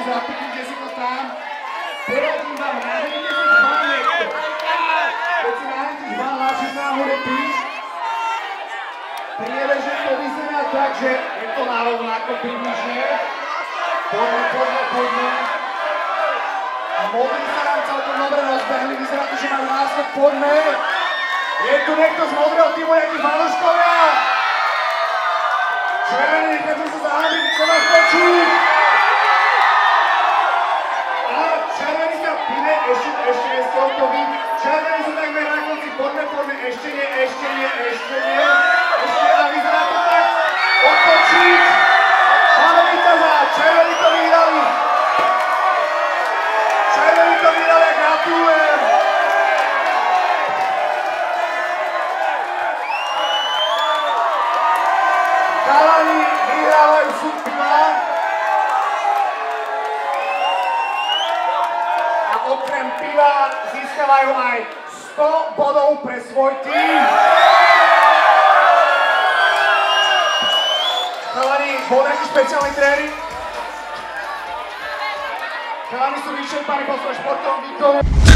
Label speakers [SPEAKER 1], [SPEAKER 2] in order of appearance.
[SPEAKER 1] si zapiknite si to tam. Poradím vám, nájdete si chvál niekto. Si nájdete chvál, láčite sa. Priebežne to vyzerá tak, že je to na rovnako približne. Poďme, poďme, poďme. A modrí sa nám celkom dobre rozbehli, vyzerá to, že majú náskok, poďme. Je tu niekto z modrého týmu, jaký fanúškovia? Ste hotoví. Červení sú takmer na konci, poďme, ešte nie, ešte nie, ešte nie. Ešte a vyzerá to tak, otočiť. Máme víťaza, červení to vyhrali. Červení to vyhrali, gratulujem. Chalani vyhrávajú súd piva. A okrem piva získavajú aj 100 bodov pre svoj tým. Chalani, bol nejaký špeciálny tréning? Chalani sú vyčerpaní po svojom športovom výkonu.